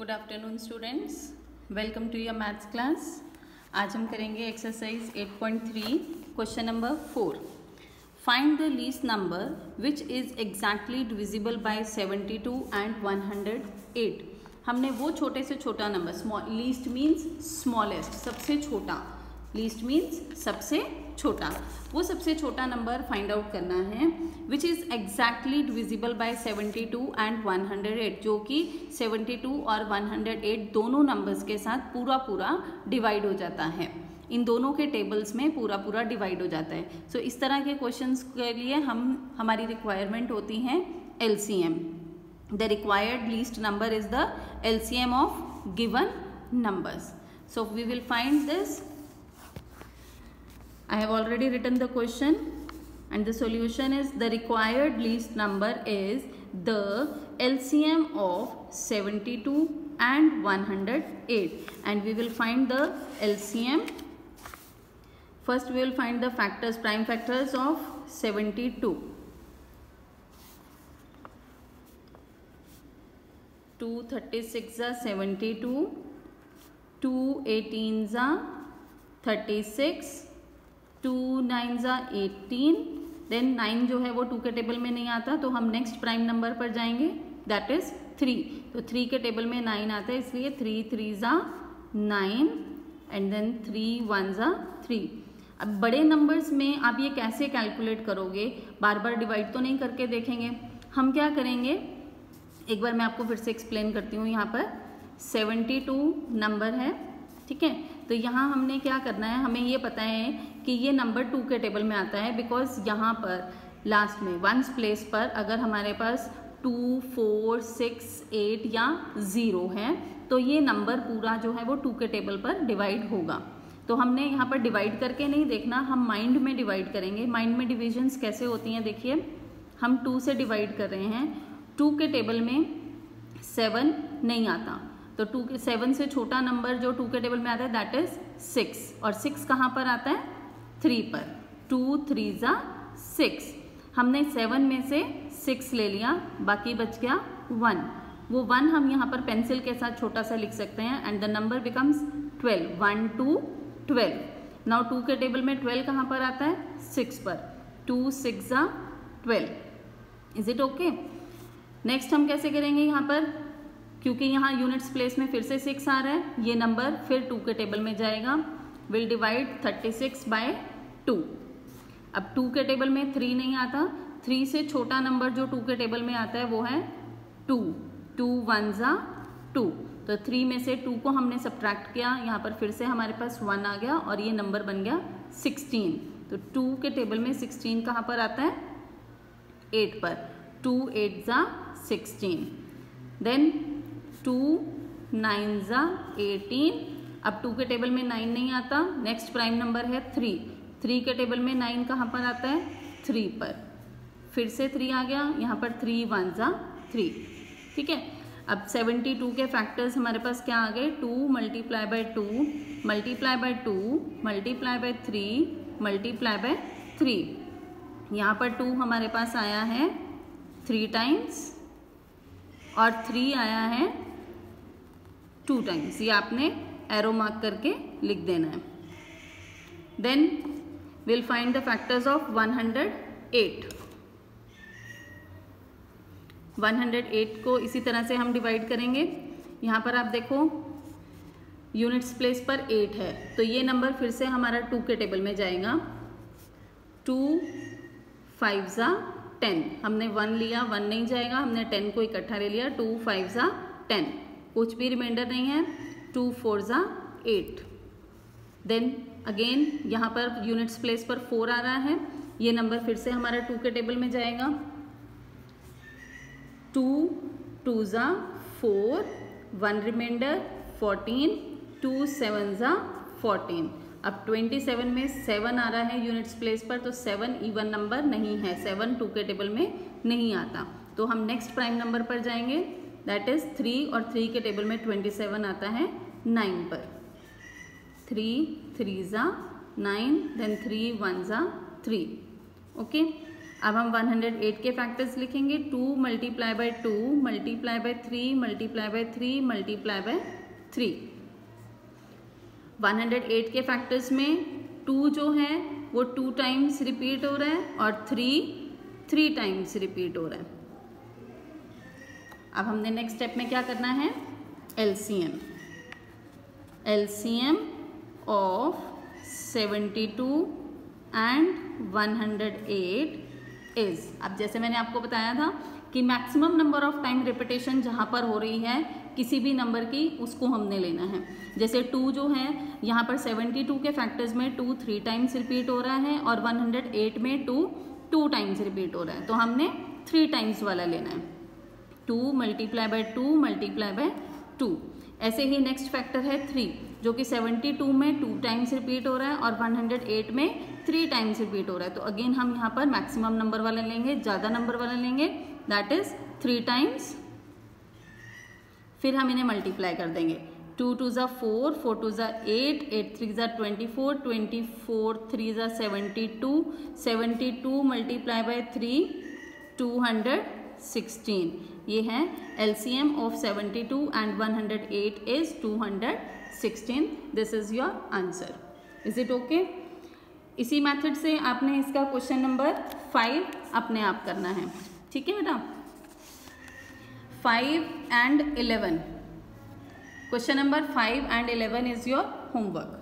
Good afternoon students welcome to your maths class आज हम करेंगे exercise 8.3 question number four find the least number which is exactly divisible by 72 and 108 हमने वो छोटे से छोटा नंबर लीस्ट मीन्स स्मॉलेस्ट सबसे छोटा. लीस्ट मीन्स सबसे छोटा। वो सबसे छोटा नंबर फाइंड आउट करना है which is exactly divisible by 72 and 108 जो कि 72 और 108 दोनों नंबर्स के साथ पूरा पूरा डिवाइड हो जाता है। इन दोनों के टेबल्स में पूरा पूरा डिवाइड हो जाता है। सो so, इस तरह के क्वेश्चंस के लिए हम हमारी रिक्वायरमेंट होती हैं L C M the required least number is the L C M of given numbers so we will find this I have already written the question and the solution is the required least number is the LCM of 72 and 108 and we will find the LCM first we will find the factors prime factors of 72 2 36 are 72 2 18 are 36 two nine ज़ा eighteen then nine जो है वो to के table में नहीं आता तो हम नेक्स्ट प्राइम नंबर पर जाएँगे दैट इज़ थ्री तो थ्री के टेबल में नाइन आता है, इसलिए थ्री थ्री ज़ा nine and then three one ज़ा थ्री अब बड़े नंबर्स में आप ये कैसे कैलकुलेट करोगे? बार बार डिवाइड तो नहीं करके देखेंगे। हम क्या करेंगे? एक बार मैं आपको फिर से एक्सप्लेन करती हूँ यहाँ पर। सेवेंटी टू नंबर है, ठीक है? तो यहाँ हमने क्या करना है, हमें ये पता है कि ये नंबर टू के टेबल में आता है बिकॉज़ यहाँ पर लास्ट में वंस प्लेस पर अगर हमारे पास टू फोर सिक्स एट या ज़ीरो है तो ये नंबर पूरा जो है वो टू के टेबल पर डिवाइड होगा। तो हमने यहाँ पर डिवाइड करके नहीं देखना, हम माइंड में डिवाइड करेंगे। माइंड में डिविजन्स कैसे होती हैं देखिए, हम टू से डिवाइड कर रहे हैं। टू के टेबल में सेवन नहीं आता। तो टू के सेवन से छोटा नंबर जो टू के टेबल में आता है दैट इज़ सिक्स और सिक्स कहाँ पर आता है? थ्री पर. टू थ्री ज़ा सिक्स हमने सेवन में से सिक्स ले लिया, बाकी बच गया वन वो वन हम यहाँ पर पेंसिल के साथ छोटा सा लिख सकते हैं and the number becomes twelve one two twelve now two के टेबल में ट्वेल्व कहाँ पर आता है? सिक्स पर. टू सिक्स ज़ा twelve is it okay next हम कैसे करेंगे यहाँ पर? क्योंकि यहाँ यूनिट्स प्लेस में फिर से सिक्स आ रहा है। ये नंबर फिर टू के टेबल में जाएगा। Will divide thirty six by two अब टू के टेबल में थ्री नहीं आता। थ्री से छोटा नंबर जो टू के टेबल में आता है, वो है टू टू वन ज़ा टू तो थ्री में से टू को हमने सब्ट्रैक्ट किया। यहाँ पर फिर से हमारे पास वन आ गया और ये नंबर बन गया सिक्सटीन तो टू के टेबल में सिक्सटीन कहाँ पर आता है? एट पर. टू एट ज़ा सिक्सटीन देन टू, नाइन ज़ा, एटीन। अब टू के टेबल में नाइन नहीं आता। नेक्स्ट प्राइम नंबर है थ्री थ्री के टेबल में नाइन कहाँ पर आता है? थ्री पर। फिर से थ्री आ गया। यहाँ पर थ्री वन ज़ा थ्री ठीक है? अब सेवेंटी टू के फैक्टर्स हमारे पास क्या आ गए? Two multiply by two multiply by two multiply by three multiply by three यहाँ पर टू हमारे पास आया है थ्री टाइम्स और थ्री आया है टू टाइम्स ये आपने एरो मार्क करके लिख देना है. Then will find the factors of 108 108 को इसी तरह से हम डिवाइड करेंगे. यहाँ पर आप देखो यूनिट्स प्लेस पर 8 है. तो ये नंबर फिर से हमारा टू के टेबल में जाएगा. टू फाइव ज़ा टेन हमने वन लिया वन नहीं जाएगा. हमने टेन को इकट्ठा ले लिया. टू फाइव ज़ा टेन कुछ भी रिमाइंडर नहीं है। टू फोर ज़ा एट देन अगेन यहाँ पर यूनिट्स प्लेस पर फोर आ रहा है। ये नंबर फिर से हमारा टू के टेबल में जाएगा। टू टू ज़ा four one remainder fourteen two seven ज़ा फोर्टीन अब ट्वेंटी सेवन में सेवन आ रहा है यूनिट्स प्लेस पर तो सेवन इवन नंबर नहीं है। सेवन टू के टेबल में नहीं आता। तो हम नेक्स्ट प्राइम नंबर पर जाएँगे। दैट इज़ थ्री और थ्री के टेबल में ट्वेंटी सेवन आता है नाइन पर। थ्री थ्री ज़ा नाइन देन थ्री वन ज़ा थ्री ओके अब हम 108 के फैक्टर्स लिखेंगे। Two multiply by two multiply by three multiply by three multiply by three 108 के फैक्टर्स में टू जो है, वो टू टाइम्स रिपीट हो रहा है और थ्री थ्री टाइम्स रिपीट हो रहा है। अब हमने नेक्स्ट स्टेप में क्या करना है? LCM LCM of 72 and 108 is अब जैसे मैंने आपको बताया था कि maximum number of time repetition जहाँ पर हो रही है, किसी भी नंबर की, उसको हमने लेना है। जैसे टू जो है, यहाँ पर 72 के फैक्टर्स में टू थ्री टाइम्स रिपीट हो रहा है और 108 में टू टू टाइम्स रिपीट हो रहा है। तो हमने थ्री टाइम्स वाला लेना है। Two multiply by two multiply by two. ऐसे ही नेक्स्ट फैक्टर है थ्री जो कि 72 में टू टाइम्स रिपीट हो रहा है और 108 में थ्री टाइम्स रिपीट हो रहा है। तो अगेन हम यहाँ पर मैक्सिमम नंबर वाला लेंगे, ज़्यादा नंबर वाला लेंगे दैट इज़ थ्री टाइम्स फिर हम इन्हें मल्टीप्लाई कर देंगे। टू टू ज़ा फोर फोर टू ज़ा एट एट थ्री ज़ा twenty four twenty four three ज़ा seventy two seventy two multiply by three two hundred sixteen ये है LCM of seventy two and one hundred eight is two hundred sixteen this is your answer is it okay इसी method से आपने इसका question number five अपने आप करना है। ठीक है बेटा? Five and eleven question number five and eleven is your homework